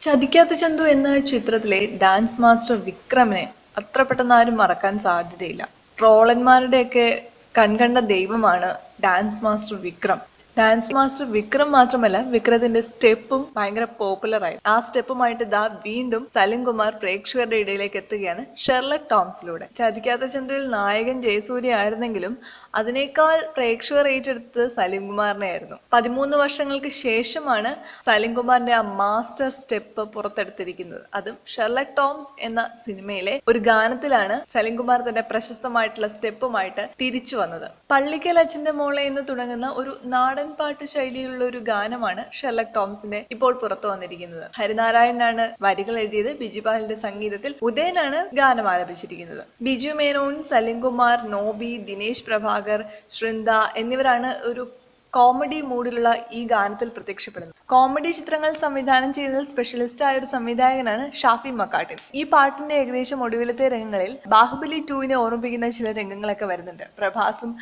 ചതിക്കാത്ത ചന്തു എന്ന ചിത്രത്തിലെ dance master വിക്രമിനെ അത്ര പെട്ടെന്ന് ആരും മറക്കാൻ സാധ്യതയില്ല. ട്രോളന്മാരുടെയൊക്കെ കൺകണ്ട ദൈവമാണ് dance master Vikram. Dance master Vikram മാത്രമല്ല വിക്രത്തിന്റെ സ്റ്റെപ്പും ഭയങ്കര പോപ്പുലർ ആയി. ആ സ്റ്റെപ്പുമായിട്ട് ദാ വീണ്ടും സലിം കുമാർ പ്രേക്ഷകരുടെ ഇടയിലേക്ക് എത്തുകയാണ് ഷെർലക് ടോംസിലൂടെ ചതിക്കാത്ത ചന്തയിൽ നായകൻ ജയസൂര്യ ആയിരുന്നെങ്കിലും അതിനേക്കാൾ പ്രേക്ഷകർ ഏറ്റെടുത്തത് സലിം കുമാറിനെ ആയിരുന്നു പതിമൂന്ന് വർഷങ്ങൾക്ക് ശേഷമാണ് സലിം കുമാറിന്റെ ആ മാസ്റ്റർ സ്റ്റെപ്പ് പുറത്തെടുത്തിരിക്കുന്നത്. അതും ഷെർലക് ടോംസ് എന്ന സിനിമയിലെ ഒരു ഗാനത്തിലാണ് സലിം കുമാർ തന്റെ പ്രശസ്തമായിട്ടുള്ള സ്റ്റെപ്പുമായിട്ട് തിരിച്ചു വന്നത്. പള്ളിക്കൽ അച്ഛന്റെ മോളെ എന്ന് തുടങ്ങുന്ന ഒരു നാടൻ പാട്ട് ശൈലിയിലുള്ള ഒരു ഗാനമാണ് ഷെർലക് ടോംസിന്റെ ഇപ്പോൾ പുറത്തു വന്നിരിക്കുന്നത്. ഹരിനാരായണനാണ് വരികൾ എഴുതിയത്. ബിജുപാലിന്റെ സംഗീതത്തിൽ ഉദയനാണ് ഗാനം ആലപിച്ചിരിക്കുന്നത് ബിജു മേനോൻ സലിം കുമാർ നോബി ദിനേശ് പ്രഭാകർ ശൃന്ദ എന്നിവരാണ് ഒരു കോമഡി മൂഡിലുള്ള ഈ ഗാനത്തിൽ പ്രത്യക്ഷപ്പെടുന്നത്. കോമഡി ചിത്രങ്ങൾ സംവിധാനം ചെയ്യുന്ന സ്പെഷ്യലിസ്റ്റ് ആയ ഒരു സംവിധായകനാണ് ഷാഫി മക്കാട്ടിൻ. ഈ പാട്ടിന്റെ ഏകദേശം ഒടുവിലത്തെ രംഗങ്ങളിൽ ബാഹുബലി ടൂവിനെ ഓർമ്മിപ്പിക്കുന്ന ചില രംഗങ്ങളൊക്കെ വരുന്നുണ്ട്. പ്രഭാസും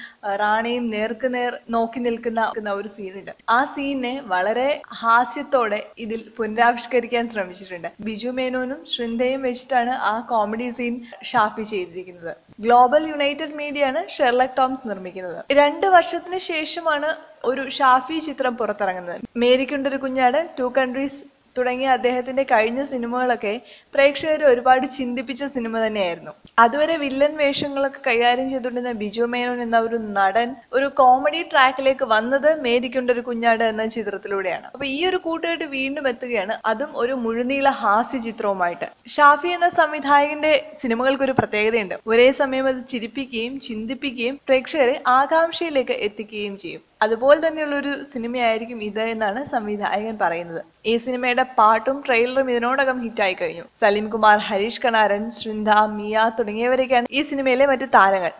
റാണിയും നേർക്കുനേർ നേർക്ക് നേർ നോക്കി നിൽക്കുന്ന ഒരു സീനുണ്ട് ആ സീനെ വളരെ ഹാസ്യത്തോടെ ഇതിൽ പുനരാവിഷ്കരിക്കാൻ ശ്രമിച്ചിട്ടുണ്ട്. ബിജു മേനോനും ശൃന്ദയും വെച്ചിട്ടാണ് ആ കോമഡി സീൻ ഷാഫി ചെയ്തിരിക്കുന്നത്. ഗ്ലോബൽ യുണൈറ്റഡ് മീഡിയയാണ് ഷെർലക് ടോംസ് നിർമ്മിക്കുന്നത്. രണ്ട് വർഷത്തിന് ശേഷമാണ് ഒരു ഷാഫി ചിത്രം പുറത്തിറങ്ങുന്നത്. മേരിക്കുണ്ടൊരു കുഞ്ഞാട് ടു കൺട്രീസ് തുടങ്ങിയ അദ്ദേഹത്തിന്റെ കഴിഞ്ഞ സിനിമകളൊക്കെ പ്രേക്ഷകരെ ഒരുപാട് ചിന്തിപ്പിച്ച സിനിമ തന്നെയായിരുന്നു. അതുവരെ വില്ലൻ വേഷങ്ങളൊക്കെ കൈകാര്യം ചെയ്തുകൊണ്ടിരുന്ന ബിജു മേനോൻ എന്ന ഒരു നടൻ ഒരു കോമഡി ട്രാക്കിലേക്ക് വന്നത് മേരിക്കുണ്ടൊരു കുഞ്ഞാട് എന്ന ചിത്രത്തിലൂടെയാണ്. അപ്പൊ ഈ ഒരു കൂട്ടുകെട്ട് വീണ്ടും എത്തുകയാണ്. അതും ഒരു മുഴുനീള ഹാസ്യ ചിത്രവുമായിട്ട്. ഷാഫി എന്ന സംവിധായകന്റെ സിനിമകൾക്ക് ഒരു പ്രത്യേകതയുണ്ട്. ഒരേ സമയം അത് ചിരിപ്പിക്കുകയും ചിന്തിപ്പിക്കുകയും പ്രേക്ഷകരെ ആകാംക്ഷയിലേക്ക് എത്തിക്കുകയും ചെയ്യും. അതുപോലെ തന്നെയുള്ള ഒരു സിനിമയായിരിക്കും ഇത് എന്നാണ് സംവിധായകൻ പറയുന്നത്. ഈ സിനിമയുടെ പാട്ടും ട്രെയിലറും ഇതിനോടകം ഹിറ്റായി കഴിഞ്ഞു. സലീം കുമാർ ഹരീഷ് കണാരൻ ശൃന്ദ മിയ തുടങ്ങിയവരൊക്കെയാണ് ഈ സിനിമയിലെ മറ്റു താരങ്ങൾ.